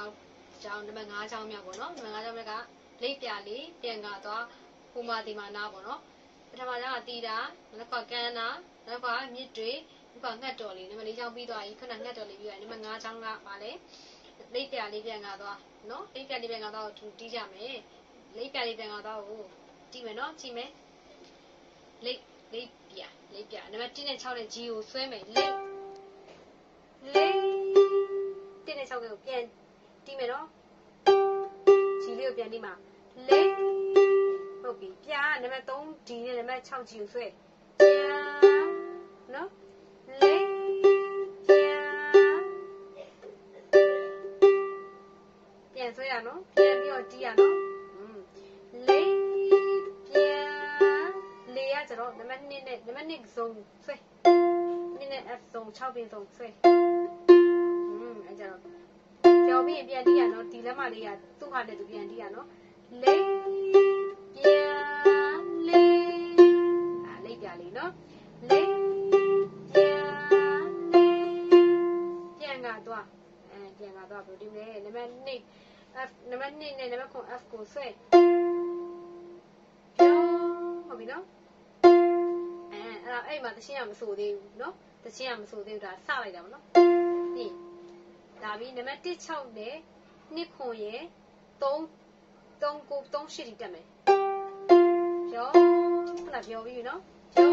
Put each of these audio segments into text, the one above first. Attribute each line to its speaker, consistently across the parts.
Speaker 1: နောက်ကျောင်းနံပါတ်5ကျောင်းမြောက်ပေါ့နော်နံပါတ်5ကျောင်းမြောက်ကလိပ်ပြလေးပြန်ကသွားဟိုမာဒီမာနာပေါ့နော်ပထမကျောင်းကတီတာနောက်ကကန်းနာနောက်ကမြစ်တွေနောက်ကငှက်တော်လေးနံပါတ်4ကျောင်းပြီးသွားပြီခုနငှက်တော်လေးပြီးသွားနံပါတ်5ကျောင်းကပါလေလိပ်ပြလေးပြန်ကသွားနော်လိပ်ပြလေးပြန်ကသွားကိုတီးကြမယ်လိပ်ပြလေးပြန်ကသွားကိုတီးမယ်နော်ကြည့်မယ်လိပ်လိပ်ပြလိပ်ပြနံပါတ်1နဲ့6နဲ့ G ကိုဆွဲမယ်လိပ်လိပ်1နဲ့6ကိုပြန် တီးမယ်နော်ဂျီလေးကိုပြန်တီးမှာလေဟုတ်ပြီပြာနံပါတ်3 D နဲ့နံပါတ်6 G ကိုဆွဲပြာနော်လေပြာပြန်ဆွဲရနော်ပြန်ပြီးတော့တီးရနော်လေပြာလေရကြတော့နံပါတ်2နဲ့နံပါတ်2စုံဆွဲနည်းနဲ့ F စုံ6ပင်စုံဆွဲอืมအဲ့ကြတော့ ကြော်ပြီးပြန်တီးရနော်ဒီလက်မလေးကသူ့ဟာနဲ့သူပြန်တီးရနော်လိပ်ပြန်လေးအာလိပ်ပြလေးနော်လိပ်ပြန်လေးပြန်ကတော့အဲပြန်ကတော့ဘယ်လိုဒီလဲနံပါတ်2 F နံပါတ်2နဲ့နံပါတ်9 F ကိုဆွဲပြောဟုတ်ပြီနော်အဲအဲ့တော့အဲ့မှာတချင်းကမဆိုသေးဘူးနော်တချင်းကမဆိုသေးဘူးဒါစလိုက်တာမနော်ဒီ ဒါပြီးနံပါတ်1 6နဲ့2ခွန်ရဲ့3 3ကို3 8တိတက်မယ်ပြောခဏပြောပြီးပြီနော်ပြော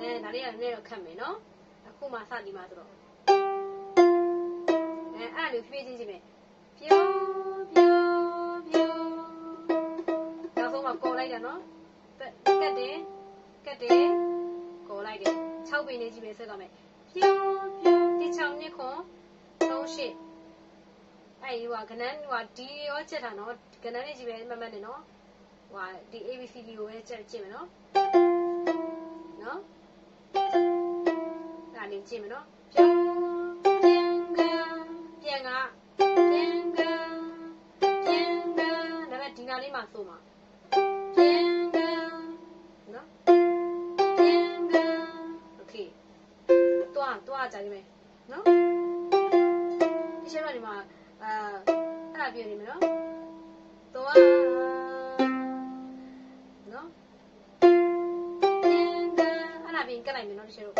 Speaker 1: နဲဒါလေးကနည်းတော့ခတ်မယ်နော်အခုမှစဒီမှာဆိုတော့အဲအဲ့လိုဖြည်းဖြည်းချင်းချင်းပဲပြောပြောပြောနောက်ဆုံးမှကော်လိုက်တာနော်ကတ်တယ်ကတ်တယ်ကော်လိုက်တယ်6ပင်လေးကြီးပဲဆက်တော့မယ် ပြောပြောဒီ6နှစ်ခွန်3 8အဲ့ဒီဟိုကနန်းဟိုဒီရောချက်တာနော်ကနန်းလေးကြီးပဲမမတ်နေနော်ဟိုဒီ ABCD ကိုပဲချက်ကြည့်မယ်နော်နော်ဒါလေးကြည့်မယ်နော်ပြောပြန်ကပြန်ကပြန်ကပြန်ကဒါပေမဲ့ဒီနာလေးမှာဆိုမှာပြန်ကနော်ပြန်ကโသွားသွားကြနေမယ်နော်ဒီချိန်မှာဒီမှာအဲအဲ့ဒါပြနေမယ်နော်သွားနော်တင်းတန်းအဲ့ဒါပြင်ကတ်လိုက်မယ်နော်ဒီချိန်တော့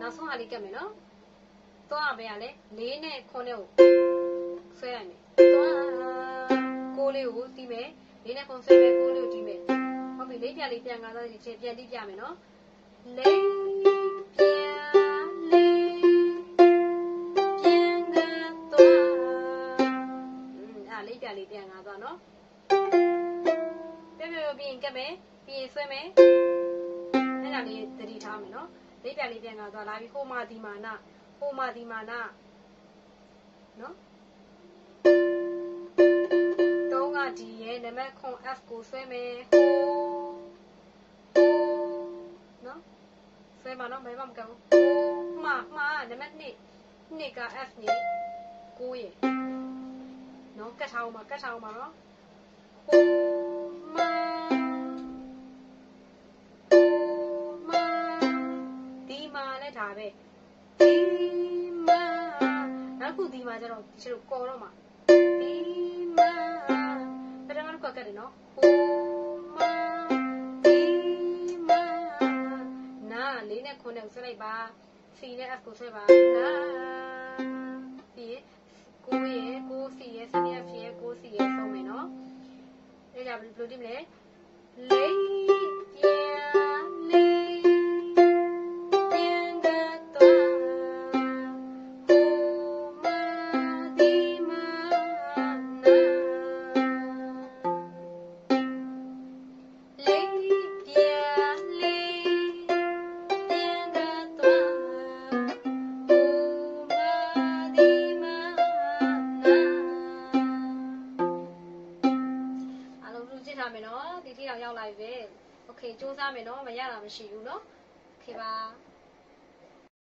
Speaker 1: နောက်ဆုံးဟာလေးကတ်မယ်နော်သွားပဲရလေ၄နဲ့9နဲ့ကိုဆွဲရမယ်သွားကိုလေးကိုတီးမယ်၄နဲ့9ဆွဲမယ်ကိုလေးကိုတီးမယ် ဟုတ်ပြီလေးပြလေးပြန်ကားသားချင်ပြန်တီးပြမယ်နော်လေးပြန်လေးပြန်ကတော့อืมအဲ့လေးပြလေးပြန်ကားသွားနော်ပြပြပြပြီးရင်ကတ်မယ်ပြီးရင်ဆွဲမယ်အဲ့ဒါလေးသတိထားမယ်နော်လေးပြလေးပြန်ကားသွားလာပြီးဟိုမာဒီမာနာဟိုမာဒီမာနာနော် ကဒီရဲ့နံပါတ်ခွန် F ကိုဆွဲမယ်ဟိုဟိုနော်ဆွဲပါနော်ဘယ်မှမကဘူးဟိုမှာမှာနံပါတ်2နှစ်က F နေကိုရဲ့နော်ကတ်ထားအောင်ပါကတ်ထားအောင်ပါနော်ဟိုမှာဟိုမှာဒီမှာလည်းဒါပဲဒီမှာနောက်ခုဒီမှာကျတော့ဒီလိုကော်တော့မှာ နော်ဟိုမှာဒီမှာနာလေးနဲ့ခုနဲ့ဆွဲလိုက်ပါ C နဲ့ F ကိုဆွဲပါနာပြီးကိုရဲ့ကို C ရဲ့ C နဲ့ F ရဲ့ကို C ရဲ့ဆုံးမယ်နော်အဲ့ဒါဘယ်လိုဒီမလဲလေး အားလုံးလူကြည့်ထားမယ်နော်ဒီတိတော့ရောက်လာပြီပဲโอเคစူးစမ်းမယ်နော်မရတာမရှိဘူးနော်โอเคပါ